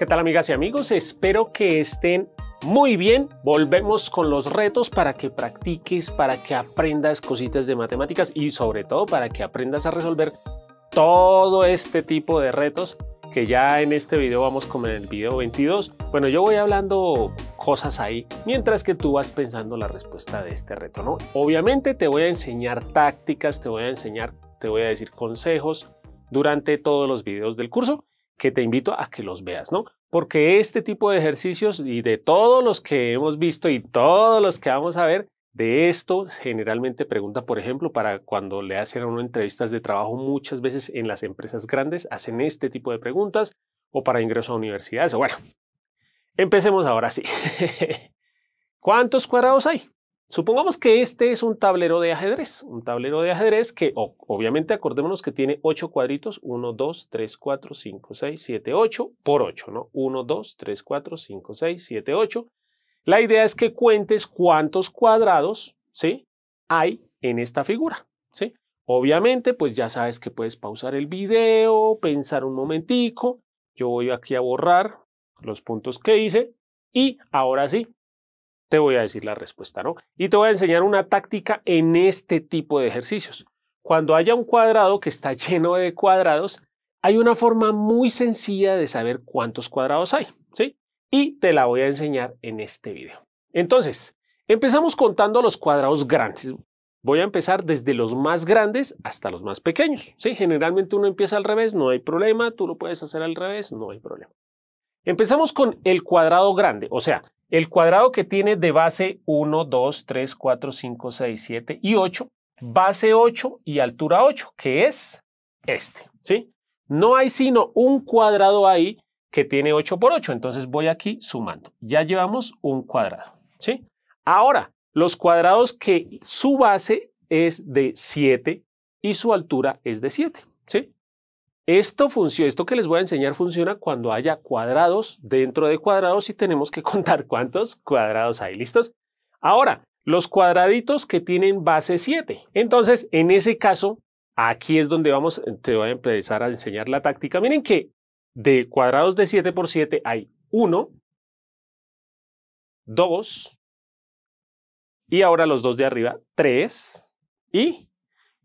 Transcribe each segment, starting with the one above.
¿Qué tal amigas y amigos? Espero que estén muy bien. Volvemos con los retos para que practiques, para que aprendas cositas de matemáticas y sobre todo para que aprendas a resolver todo este tipo de retos que ya en este video vamos con el video 22. Bueno, yo voy hablando cosas ahí mientras que tú vas pensando la respuesta de este reto, ¿no? Obviamente te voy a enseñar tácticas, te voy a enseñar, te voy a decir consejos durante todos los videos del curso que te invito a que los veas, ¿no? Porque este tipo de ejercicios y de todos los que hemos visto y todos los que vamos a ver, de esto generalmente pregunta, por ejemplo, para cuando le hacen a uno entrevistas de trabajo, muchas veces en las empresas grandes hacen este tipo de preguntas o para ingreso a universidades. Bueno, empecemos ahora sí. ¿Cuántos cuadrados hay? Supongamos que este es un tablero de ajedrez, un tablero de ajedrez que obviamente acordémonos que tiene 8 cuadritos, 1, 2, 3, 4, 5, 6, 7, 8 por 8, ¿no? 1, 2, 3, 4, 5, 6, 7, 8. La idea es que cuentes cuántos cuadrados, ¿sí? Hay en esta figura, ¿sí? Obviamente, pues ya sabes que puedes pausar el video, pensar un momentico. Yo voy aquí a borrar los puntos que hice y ahora sí, te voy a decir la respuesta, ¿no? Y te voy a enseñar una táctica en este tipo de ejercicios. Cuando haya un cuadrado que está lleno de cuadrados, hay una forma muy sencilla de saber cuántos cuadrados hay, ¿sí? Y te la voy a enseñar en este video. Entonces, empezamos contando los cuadrados grandes. Voy a empezar desde los más grandes hasta los más pequeños. ¿sí? Generalmente uno empieza al revés, no hay problema. Tú lo puedes hacer al revés, no hay problema. Empezamos con el cuadrado grande, o sea, el cuadrado que tiene de base 1, 2, 3, 4, 5, 6, 7 y 8, base 8 y altura 8, que es este, ¿sí? No hay sino un cuadrado ahí que tiene 8 por 8, entonces voy aquí sumando. Ya llevamos un cuadrado, ¿sí? Ahora, los cuadrados que su base es de 7 y su altura es de 7, ¿sí? Esto, esto que les voy a enseñar funciona cuando haya cuadrados dentro de cuadrados y tenemos que contar cuántos cuadrados hay. ¿Listos? Ahora, los cuadraditos que tienen base 7. Entonces, en ese caso, aquí es donde vamos, te voy a empezar a enseñar la táctica. Miren que de cuadrados de 7 por 7 hay 1, 2, y ahora los dos de arriba, 3 y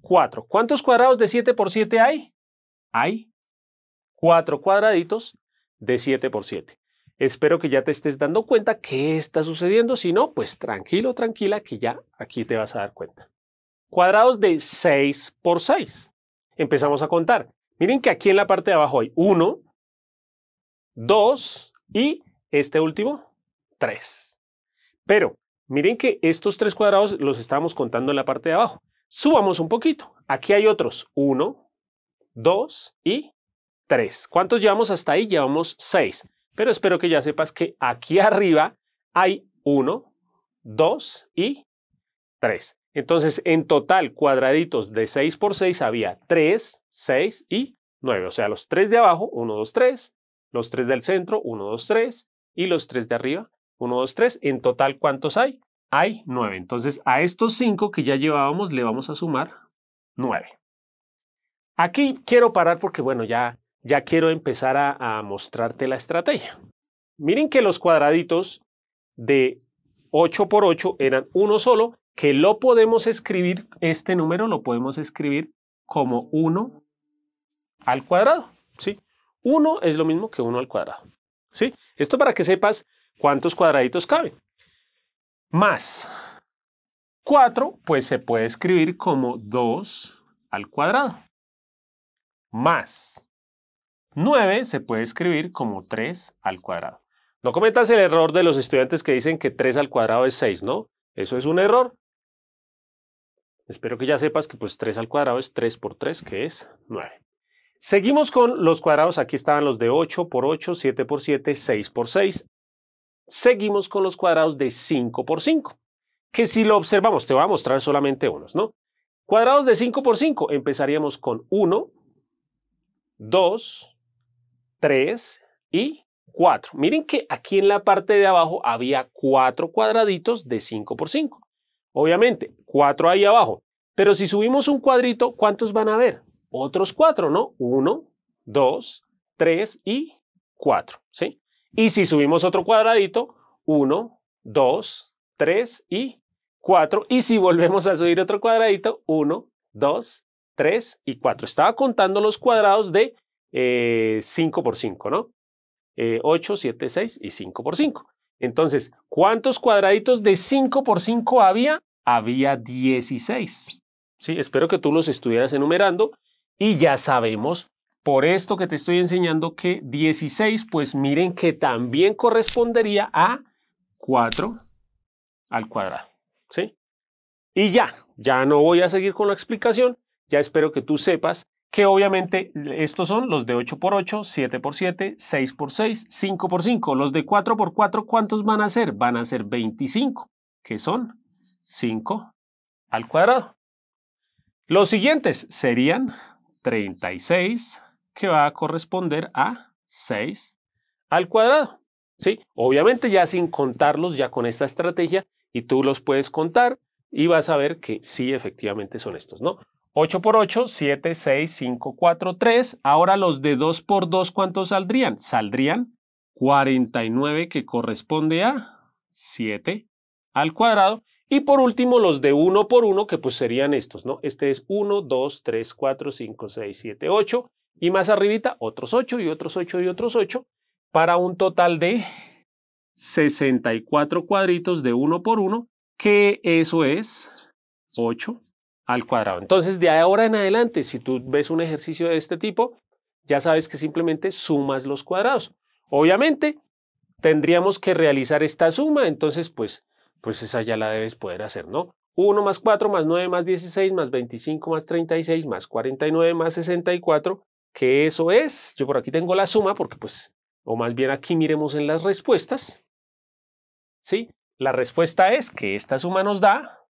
4. ¿Cuántos cuadrados de 7 por 7 hay? Hay cuatro cuadraditos de 7 por 7. Espero que ya te estés dando cuenta qué está sucediendo. Si no, pues tranquilo, tranquila, que ya aquí te vas a dar cuenta. Cuadrados de 6 por 6. Empezamos a contar. Miren que aquí en la parte de abajo hay 1, 2 y este último, 3. Pero miren que estos tres cuadrados los estamos contando en la parte de abajo. Subamos un poquito. Aquí hay otros 1, 2 y 3. ¿Cuántos llevamos hasta ahí? Llevamos 6. Pero espero que ya sepas que aquí arriba hay 1, 2 y 3. Entonces, en total, cuadraditos de 6 por 6 había 3, 6 y 9. O sea, los 3 de abajo, 1, 2, 3. Los 3 del centro, 1, 2, 3. Y los 3 de arriba, 1, 2, 3. En total, ¿cuántos hay? Hay 9. Entonces, a estos 5 que ya llevábamos le vamos a sumar 9. Aquí quiero parar porque, bueno, ya, ya quiero empezar a, mostrarte la estrategia. Miren que los cuadraditos de 8 por 8 eran uno solo, que lo podemos escribir, este número lo podemos escribir como 1 al cuadrado, ¿sí? 1 es lo mismo que 1 al cuadrado, ¿sí? Esto para que sepas cuántos cuadraditos caben. Más 4, pues se puede escribir como 2 al cuadrado más 9 se puede escribir como 3 al cuadrado. No cometas el error de los estudiantes que dicen que 3 al cuadrado es 6, ¿no? Eso es un error. Espero que ya sepas que pues 3 al cuadrado es 3 por 3, que es 9. Seguimos con los cuadrados. Aquí estaban los de 8 por 8, 7 por 7, 6 por 6. Seguimos con los cuadrados de 5 por 5, que si lo observamos, te voy a mostrar solamente unos, ¿no? Cuadrados de 5 por 5, empezaríamos con 1, 2, 3 y 4. Miren que aquí en la parte de abajo había cuatro cuadraditos de 5 por 5. Obviamente, 4 ahí abajo. Pero si subimos un cuadrito, ¿cuántos van a ver? Otros 4, ¿no? 1, 2, 3 y 4, ¿sí? Y si subimos otro cuadradito, 1, 2, 3 y 4. Y si volvemos a subir otro cuadradito, 1, 2, 3 y 4. Estaba contando los cuadrados de 5 eh, por 5, ¿no? 8, 7, 6 y 5 por 5. Entonces, ¿cuántos cuadraditos de 5 por 5 había? Había 16. Sí, espero que tú los estuvieras enumerando y ya sabemos por esto que te estoy enseñando que 16, pues miren que también correspondería a 4 al cuadrado. ¿Sí? Y ya, ya no voy a seguir con la explicación. Ya espero que tú sepas que obviamente estos son los de 8 por 8, 7 por 7, 6 por 6, 5 por 5. Los de 4 por 4, ¿cuántos van a ser? Van a ser 25, que son 5 al cuadrado. Los siguientes serían 36, que va a corresponder a 6 al cuadrado. ¿Sí? Obviamente ya sin contarlos, ya con esta estrategia, y tú los puedes contar y vas a ver que sí, efectivamente son estos, ¿no? 8 por 8, 7, 6, 5, 4, 3. Ahora los de 2 por 2, ¿cuántos saldrían? Saldrían 49 que corresponde a 7 al cuadrado. Y por último los de 1 por 1 que pues serían estos, ¿no? Este es 1, 2, 3, 4, 5, 6, 7, 8. Y más arribita otros 8 y otros 8 y otros 8 para un total de 64 cuadritos de 1 por 1 que eso es 8 al cuadrado. Entonces, de ahora en adelante, si tú ves un ejercicio de este tipo, ya sabes que simplemente sumas los cuadrados. Obviamente, tendríamos que realizar esta suma, entonces, pues, pues esa ya la debes poder hacer, ¿no? 1 más 4 más 9 más 16 más 25 más 36 más 49 más 64, que eso es, yo por aquí tengo la suma porque pues, o más bien aquí miremos en las respuestas, ¿sí? La respuesta es que esta suma nos da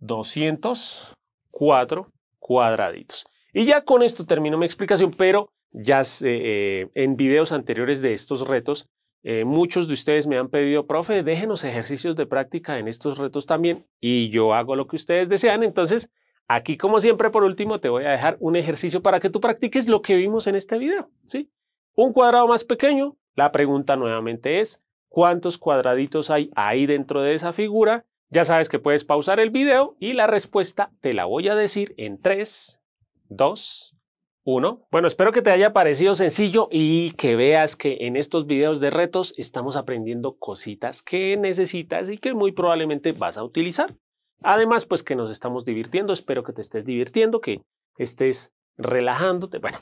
204 cuadraditos. Y ya con esto termino mi explicación, pero ya eh, en videos anteriores de estos retos, eh, muchos de ustedes me han pedido, profe, déjenos ejercicios de práctica en estos retos también, y yo hago lo que ustedes desean. Entonces, aquí como siempre, por último, te voy a dejar un ejercicio para que tú practiques lo que vimos en este video. ¿sí? Un cuadrado más pequeño. La pregunta nuevamente es, ¿cuántos cuadraditos hay ahí dentro de esa figura? Ya sabes que puedes pausar el video y la respuesta te la voy a decir en 3, 2, 1. Bueno, espero que te haya parecido sencillo y que veas que en estos videos de retos estamos aprendiendo cositas que necesitas y que muy probablemente vas a utilizar. Además, pues que nos estamos divirtiendo. Espero que te estés divirtiendo, que estés relajándote. Bueno,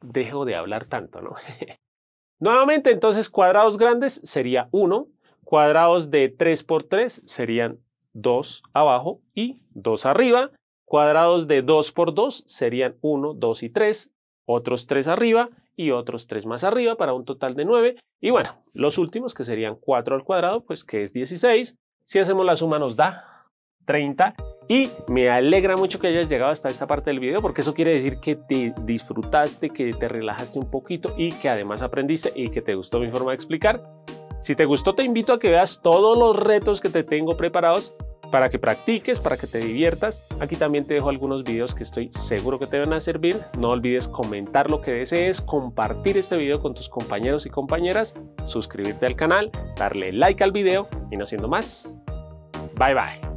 dejo de hablar tanto, ¿no? Nuevamente, entonces, cuadrados grandes sería 1, Cuadrados de 3 por 3 serían 2 abajo y 2 arriba. Cuadrados de 2 por 2 serían 1, 2 y 3. Otros 3 arriba y otros 3 más arriba para un total de 9. Y bueno, los últimos que serían 4 al cuadrado, pues que es 16. Si hacemos la suma nos da 30. Y me alegra mucho que hayas llegado hasta esta parte del video porque eso quiere decir que te disfrutaste, que te relajaste un poquito y que además aprendiste y que te gustó mi forma de explicar. Si te gustó, te invito a que veas todos los retos que te tengo preparados para que practiques, para que te diviertas. Aquí también te dejo algunos videos que estoy seguro que te van a servir. No olvides comentar lo que desees, compartir este video con tus compañeros y compañeras, suscribirte al canal, darle like al video y no siendo más. Bye bye.